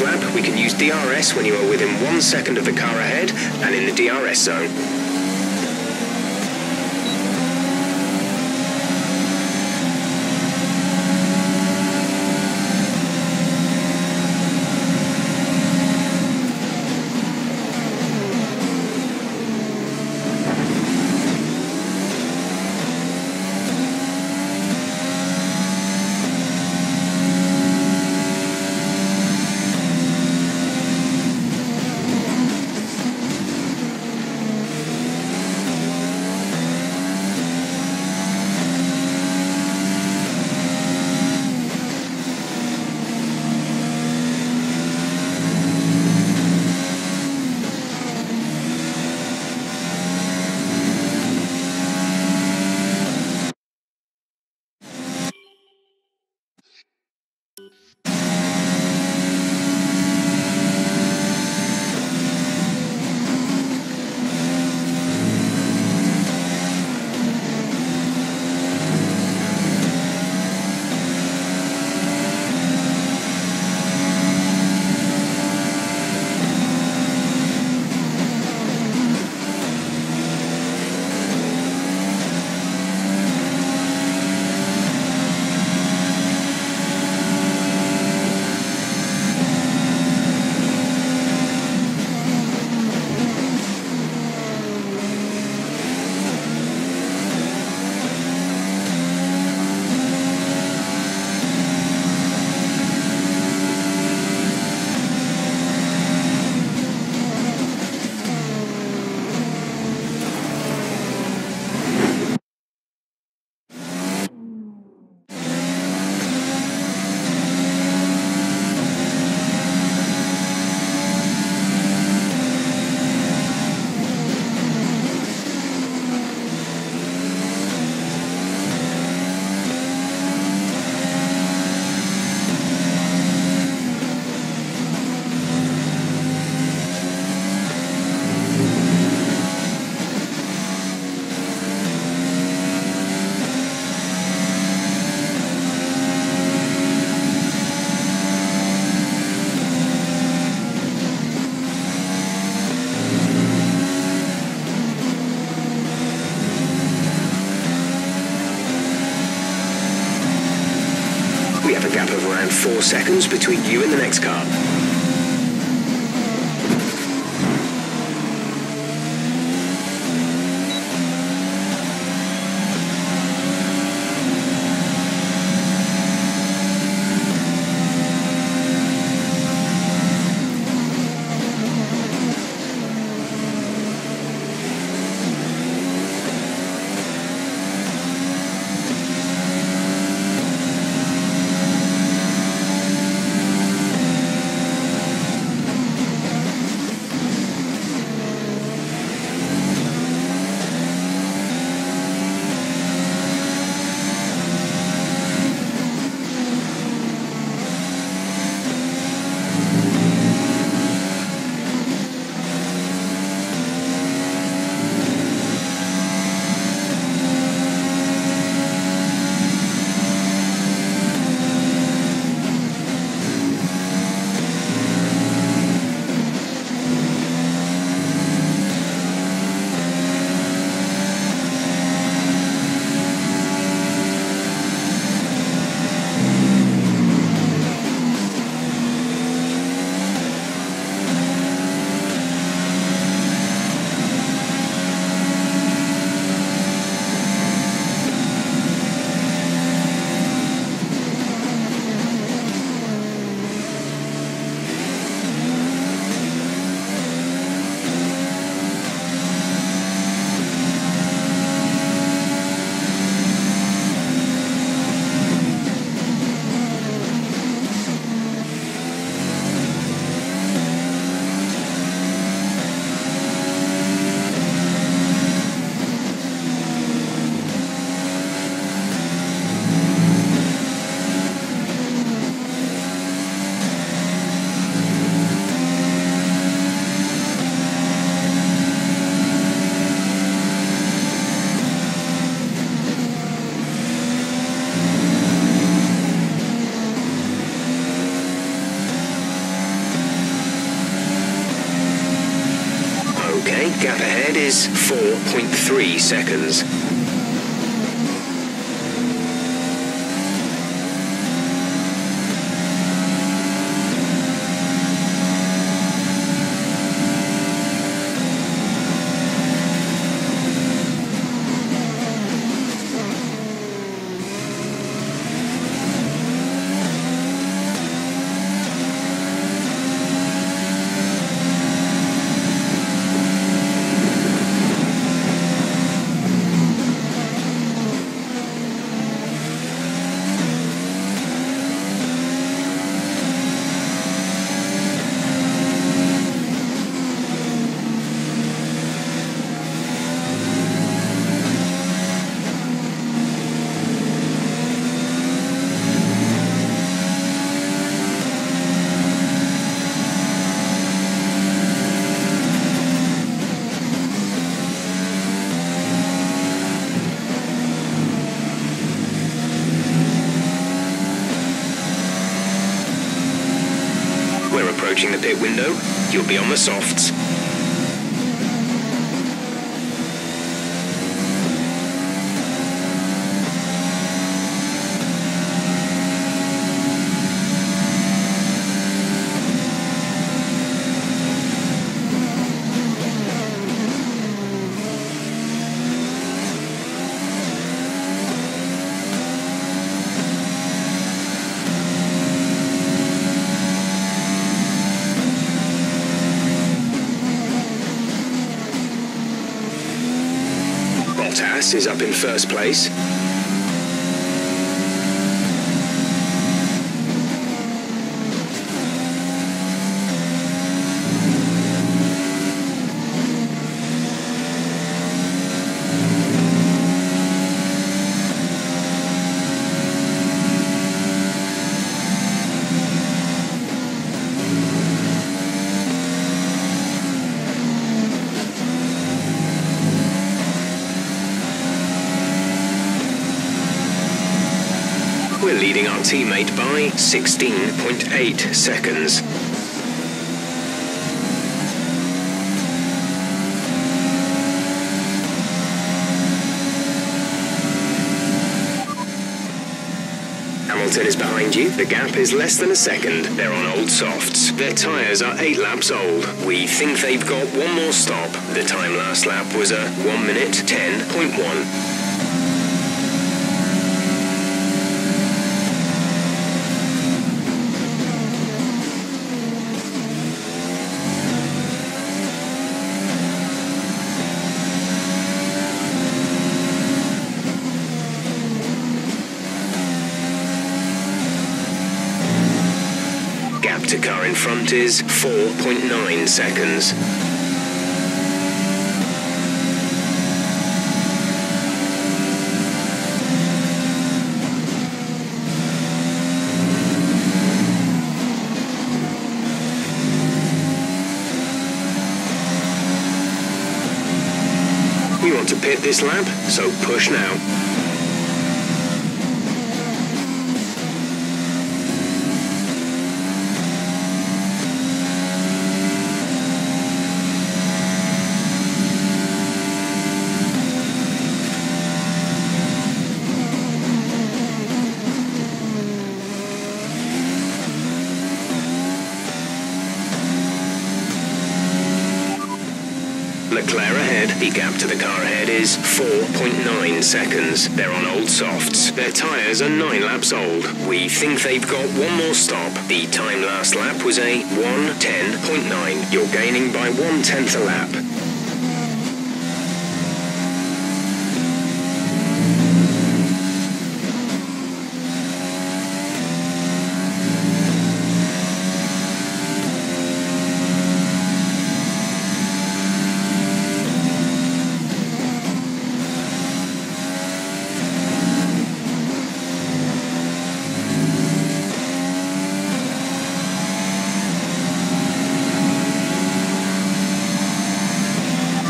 lap. We can use DRS when you are within one second of the car ahead and in the DRS zone. Four seconds between you and the next car. 4.3 seconds. We're approaching the pit window. You'll be on the softs. Bottas is up in first place. We're leading our teammate by 16.8 seconds. Hamilton is behind you. The gap is less than a second. They're on old softs. Their tyres are eight laps old. We think they've got one more stop. The time last lap was a 1 minute 10.1. Gap to car in front is 4.9 seconds. We want to pit this lap, so push now. The gap to the car ahead is 4.9 seconds. They're on old softs. Their tyres are nine laps old. We think they've got one more stop. The time last lap was a 110.9. You're gaining by one tenth a lap.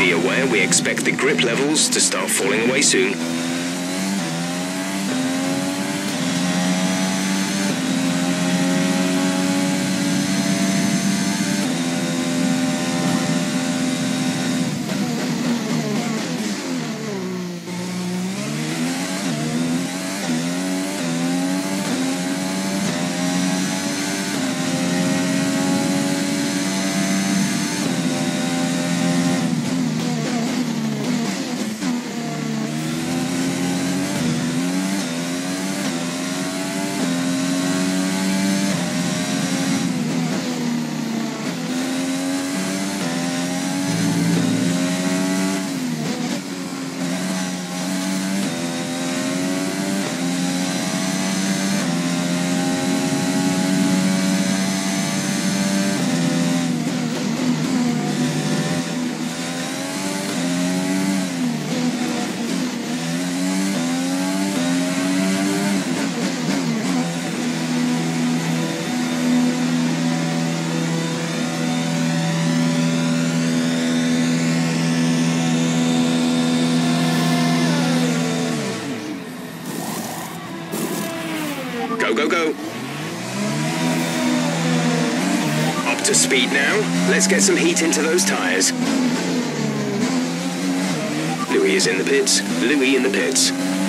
Be aware we expect the grip levels to start falling away soon. Go, go, go. Up to speed now. Let's get some heat into those tyres. Lewis is in the pits. Lewis in the pits.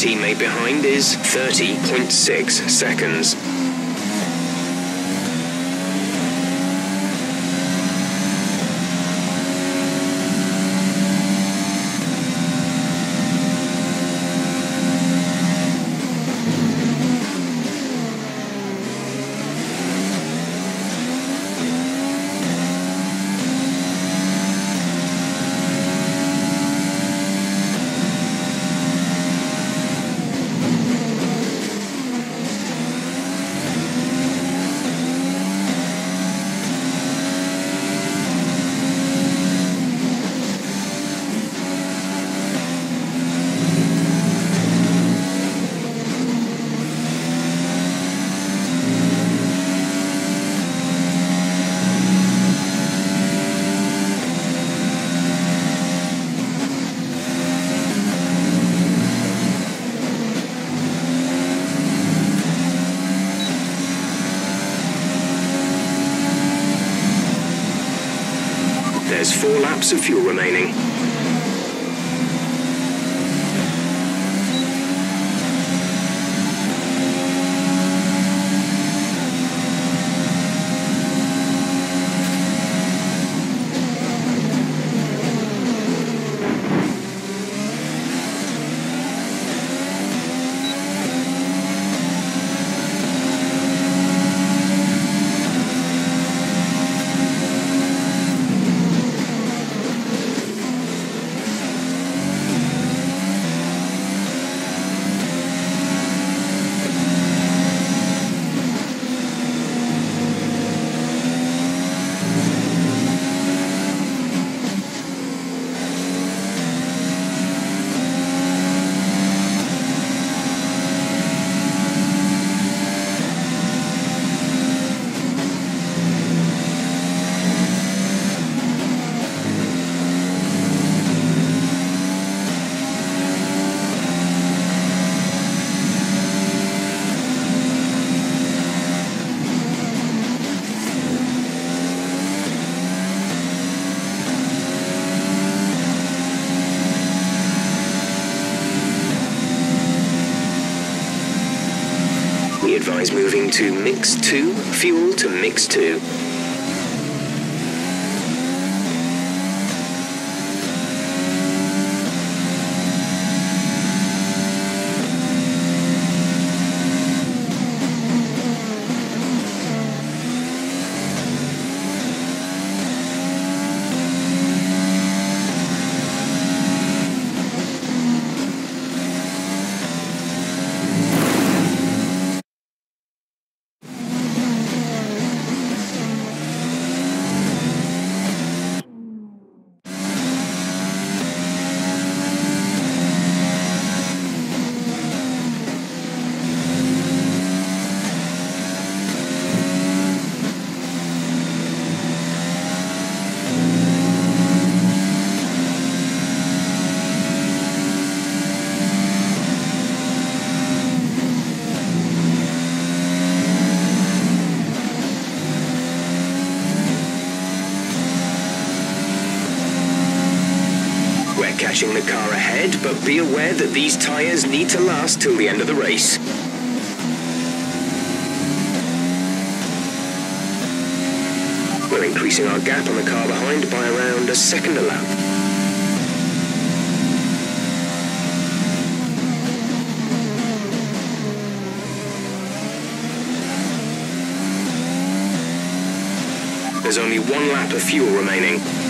Teammate behind is 30.6 seconds. Of fuel remaining. To mix 2, fuel to mix 2. catching the car ahead, but be aware that these tyres need to last till the end of the race. We're increasing our gap on the car behind by around a second a lap. There's only one lap of fuel remaining.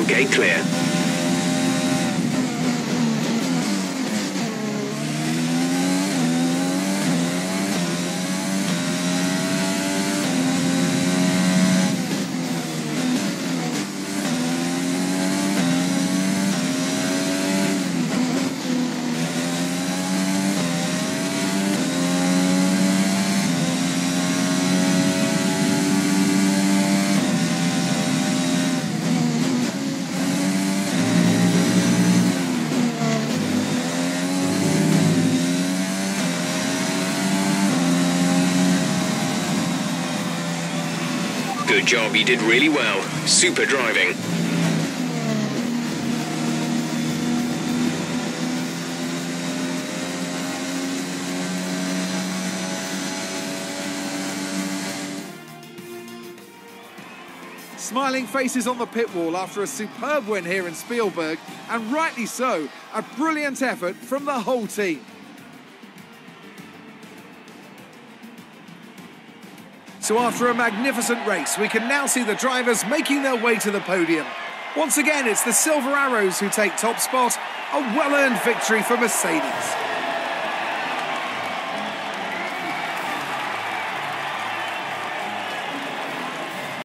Okay, clear. Job, you did really well. Super driving. Smiling faces on the pit wall after a superb win here in Spielberg, and rightly so, a brilliant effort from the whole team. So after a magnificent race, we can now see the drivers making their way to the podium. Once again, it's the Silver Arrows who take top spot, a well-earned victory for Mercedes.